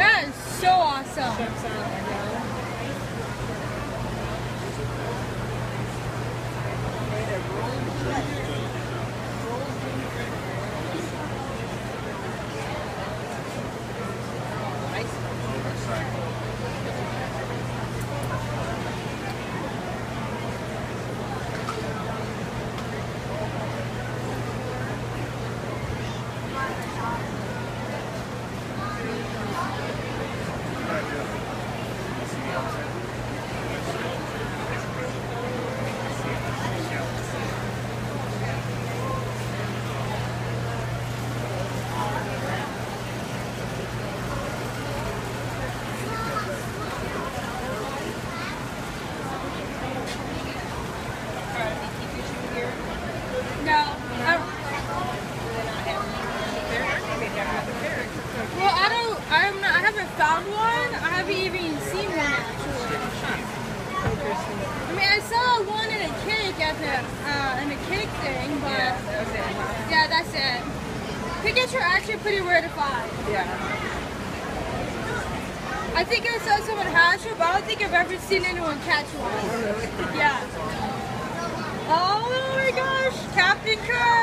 That is so awesome. Tickets are actually pretty rare to find. Yeah. I think I saw someone hatch it, but I don't think I've ever seen anyone catch one. Oh, yeah. Oh my gosh, Captain Kirk!